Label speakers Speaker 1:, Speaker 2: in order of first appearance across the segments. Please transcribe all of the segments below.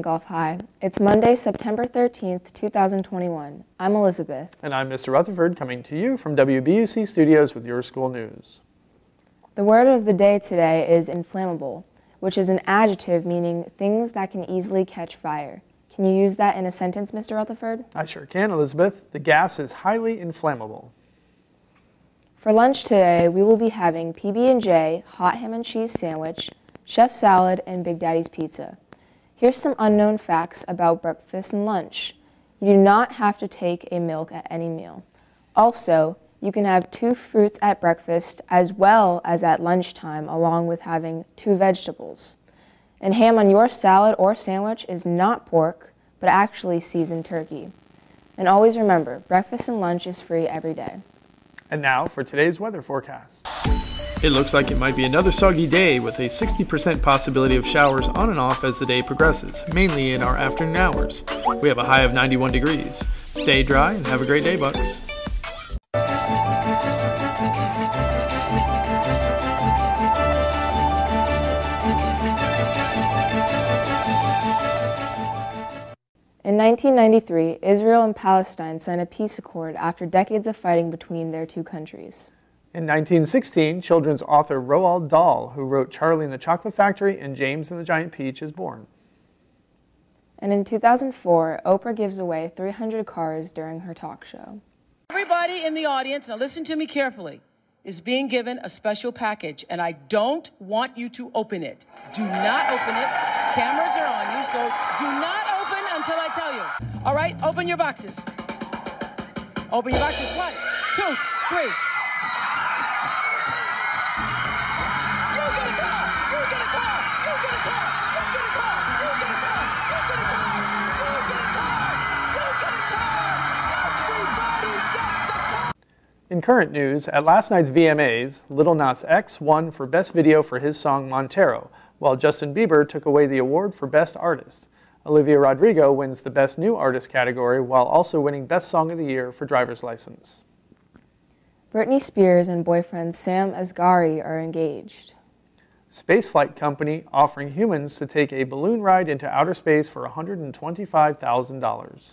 Speaker 1: Wyckoff High. It's Monday, September 13th, 2021. I'm Elizabeth.
Speaker 2: And I'm Mr. Rutherford coming to you from WBUC Studios with your school news.
Speaker 1: The word of the day today is inflammable, which is an adjective meaning things that can easily catch fire. Can you use that in a sentence, Mr. Rutherford?
Speaker 2: I sure can, Elizabeth. The gas is highly inflammable.
Speaker 1: For lunch today, we will be having PB&J hot ham and cheese sandwich, chef salad, and Big Daddy's pizza. Here's some unknown facts about breakfast and lunch. You do not have to take a milk at any meal. Also, you can have two fruits at breakfast as well as at lunchtime, along with having two vegetables. And ham on your salad or sandwich is not pork, but actually seasoned turkey. And always remember, breakfast and lunch is free every day.
Speaker 2: And now for today's weather forecast.
Speaker 3: It looks like it might be another soggy day with a 60% possibility of showers on and off as the day progresses, mainly in our afternoon hours. We have a high of 91 degrees. Stay dry and have a great day, Bucks.
Speaker 1: In 1993, Israel and Palestine signed a peace accord after decades of fighting between their two countries.
Speaker 2: In 1916, children's author Roald Dahl, who wrote Charlie and the Chocolate Factory and James and the Giant Peach, is born.
Speaker 1: And in 2004, Oprah gives away 300 cars during her talk show.
Speaker 4: Everybody in the audience, now listen to me carefully, is being given a special package, and I don't want you to open it. Do not open it. Cameras are on you, so do not open until I tell you. All right, open your boxes. Open your boxes. One, two, three.
Speaker 2: In current news, at last night's VMAs, Lil Nas X won for Best Video for his song Montero, while Justin Bieber took away the award for Best Artist. Olivia Rodrigo wins the Best New Artist category while also winning Best Song of the Year for Driver's License.
Speaker 1: Britney Spears and boyfriend Sam Asghari are engaged.
Speaker 2: Spaceflight Company offering humans to take a balloon ride into outer space for $125,000.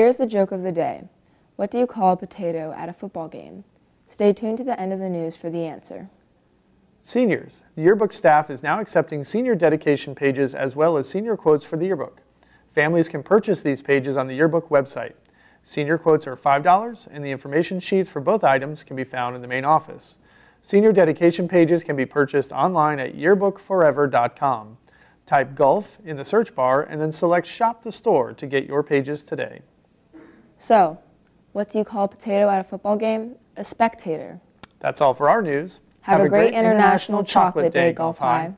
Speaker 1: The joke of the day. What do you call a potato at a football game? Stay tuned to the end of the news for the answer.
Speaker 2: Seniors. The yearbook staff is now accepting senior dedication pages as well as senior quotes for the yearbook. Families can purchase these pages on the yearbook website. Senior quotes are $5 and the information sheets for both items can be found in the main office. Senior dedication pages can be purchased online at yearbookforever.com. Type Gulf in the search bar and then select Shop the Store to get your pages today.
Speaker 1: So, what do you call a potato at a football game? A spectator.
Speaker 2: That's all for our news.
Speaker 1: Have, a, great, International Chocolate Day, Gulf High.